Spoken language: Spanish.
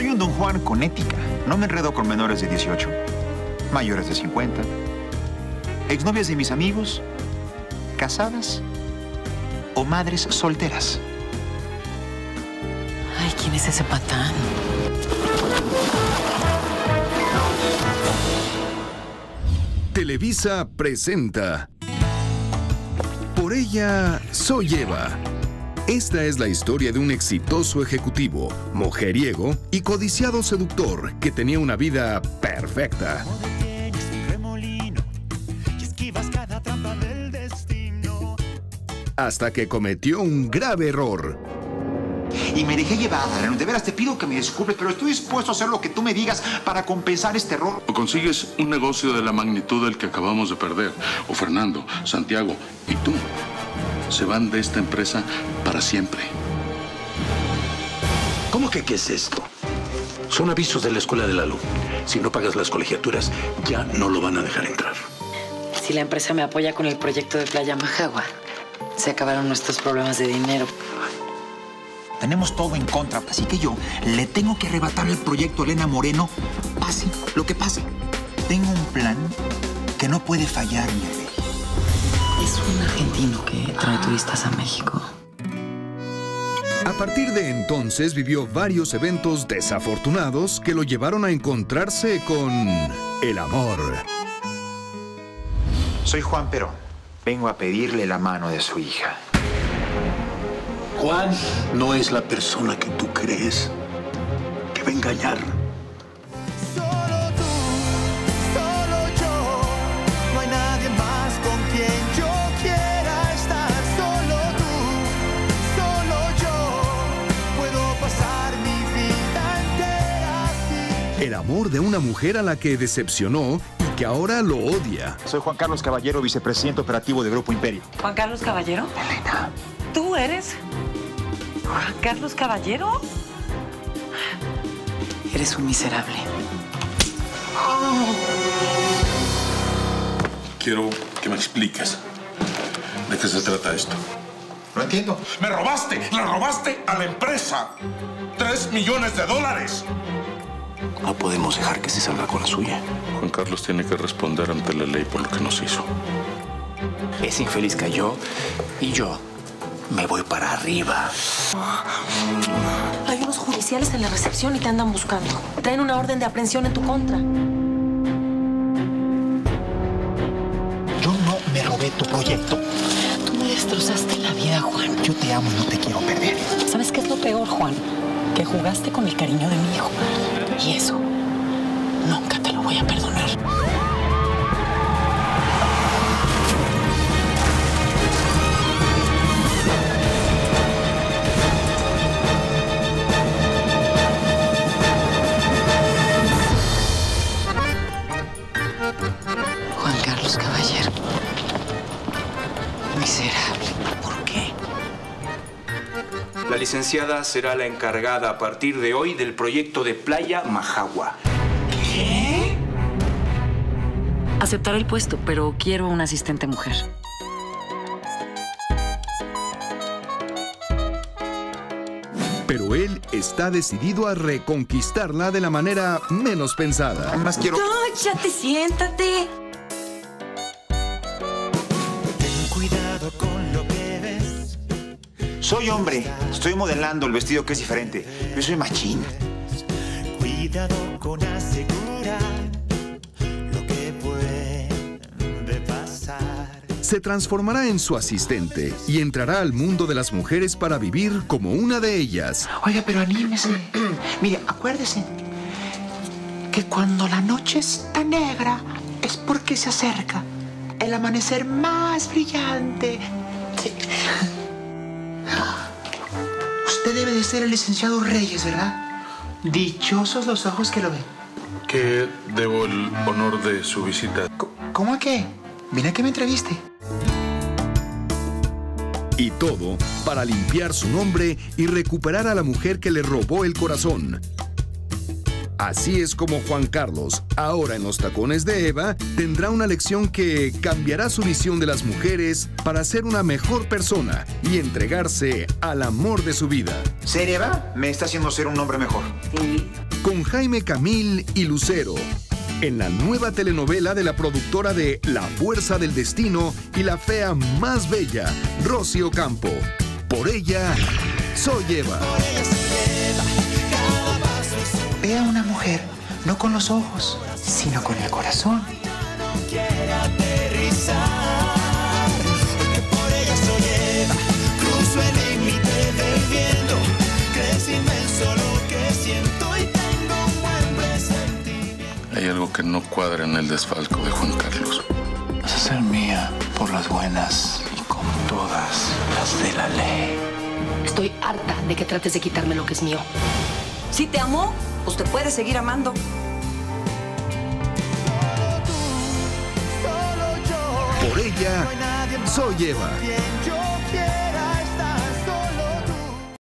Soy un don Juan con ética. No me enredo con menores de 18, mayores de 50, exnovias de mis amigos, casadas o madres solteras. Ay, ¿quién es ese patán? Televisa presenta. Por ella, soy Eva. Esta es la historia de un exitoso ejecutivo, mujeriego y codiciado seductor que tenía una vida perfecta. Hasta que cometió un grave error. Y me dejé llevar. De veras te pido que me disculpes, pero estoy dispuesto a hacer lo que tú me digas para compensar este error. O consigues un negocio de la magnitud del que acabamos de perder, o Fernando, Santiago y tú se van de esta empresa para siempre. ¿Cómo que qué es esto? Son avisos de la Escuela de la Luz. Si no pagas las colegiaturas, ya no lo van a dejar entrar. Si la empresa me apoya con el proyecto de Playa Majagua, se acabaron nuestros problemas de dinero. Tenemos todo en contra, así que yo le tengo que arrebatar el proyecto a Elena Moreno, pase lo que pase. Tengo un plan que no puede fallar, mi rey. Es un argentino que trae turistas a México. A partir de entonces vivió varios eventos desafortunados que lo llevaron a encontrarse con el amor. Soy Juan Perón. Vengo a pedirle la mano de su hija. Juan no es la persona que tú crees que va a engañar. El amor de una mujer a la que decepcionó y que ahora lo odia. Soy Juan Carlos Caballero, vicepresidente operativo de Grupo Imperio. ¿Juan Carlos Caballero? Elena. ¿Tú eres Juan Carlos Caballero? Eres un miserable. Quiero que me expliques de qué se trata esto. No entiendo. ¡Me robaste! ¡Le robaste a la empresa! ¡Tres millones de dólares! No podemos dejar que se salga con la suya. Juan Carlos tiene que responder ante la ley por lo que nos hizo. Ese infeliz cayó y yo me voy para arriba. Hay unos judiciales en la recepción y te andan buscando. Traen una orden de aprehensión en tu contra. Yo no me robé tu proyecto. Tú me destrozaste la vida, Juan. Yo te amo y no te quiero perder. ¿Sabes qué es lo peor, Juan? Que jugaste con el cariño de mi hijo. Y eso nunca te lo voy a perdonar. Juan Carlos Caballero. La licenciada será la encargada a partir de hoy del proyecto de Playa Majagua. Aceptaré el puesto, pero quiero una asistente mujer. Pero él está decidido a reconquistarla de la manera menos pensada. Además quiero... Cállate, siéntate. Soy hombre. Estoy modelando el vestido que es diferente. Yo soy machín. Cuidado con asegurar lo que puede pasar. Se transformará en su asistente y entrará al mundo de las mujeres para vivir como una de ellas. Oiga, pero anímese. Mire, acuérdese que cuando la noche está negra es porque se acerca el amanecer más brillante. Sí. Debe de ser el licenciado Reyes, ¿verdad? Dichosos los ojos que lo ven. Que debo el honor de su visita. ¿Cómo a qué? Vine a que me entreviste. Y todo para limpiar su nombre y recuperar a la mujer que le robó el corazón. Así es como Juan Carlos, ahora en los tacones de Eva, tendrá una lección que cambiará su visión de las mujeres para ser una mejor persona y entregarse al amor de su vida. Ser Eva me está haciendo ser un hombre mejor. Con Jaime Camil y Lucero, en la nueva telenovela de la productora de La Fuerza del Destino y la fea más bella, Rocío Campo. Por ella, soy Eva. Ve a una mujer no con los ojos, sino con el corazón. Hay algo que no cuadra en el desfalco de Juan Carlos. Vas a ser mía por las buenas y con todas las de la ley. Estoy harta de que trates de quitarme lo que es mío. Si te amó, pues te puedes seguir amando. Por ella, soy Eva.